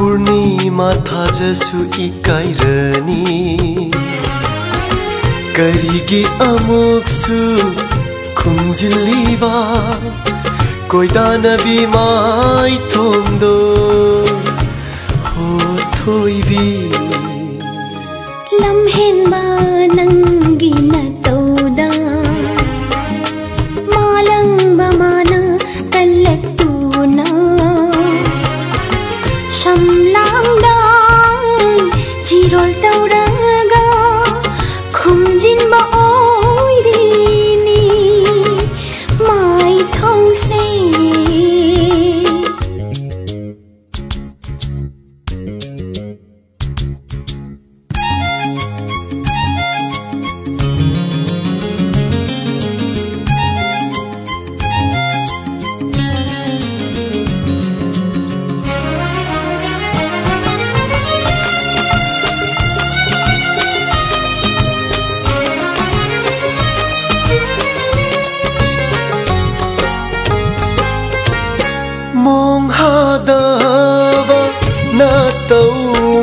पूर्णिमा था जसु इकाई रनी करिगी अमुक सु खुंजिलीवा कोई दानवी माई थोंदो हो थोई भी लम्हेन बा नंगी ना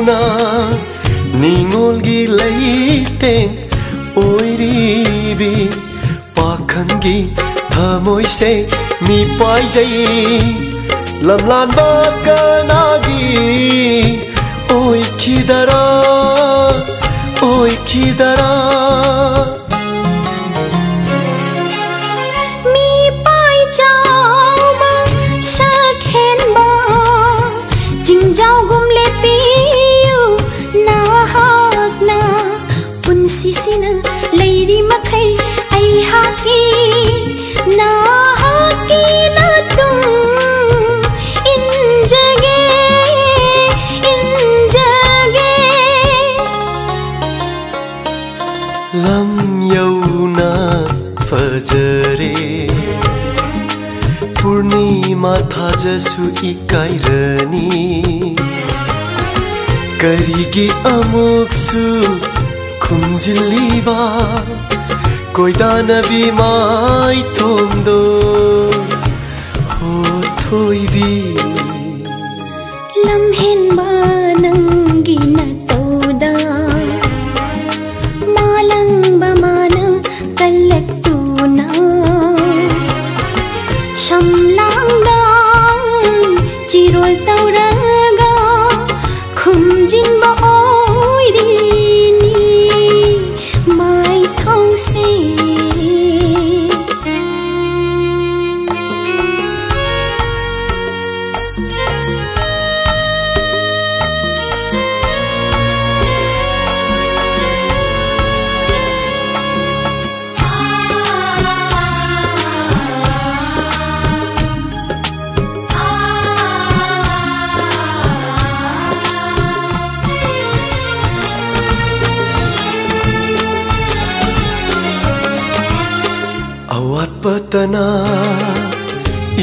wana ningolgi leite oiribi pakhangi thamoi se mi pai jai lamlan ba kanagi oi khidara oi khidara माथा जसु इकाइरनी करिगी अमुक्सु खुम्जिल्लीवा कोइदानवी माइ थोंदो हो थोइबी लम्हिन बानंग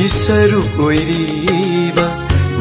ಇಸರು ಈಶರು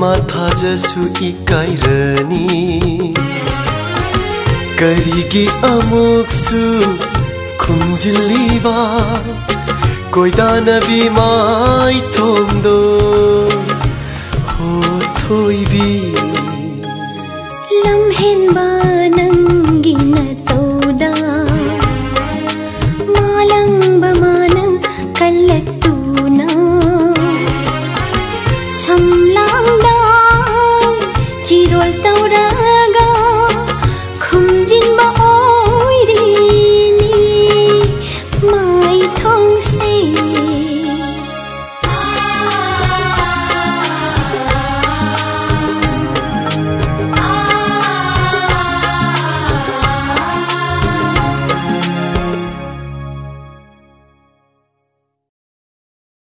माथा जसु इकाइ रनी करिगी अमुक सु खुमजिलीवा कोइ दानवी माइ थोंदो हो थोइबी लम्हेन बा नंगी नर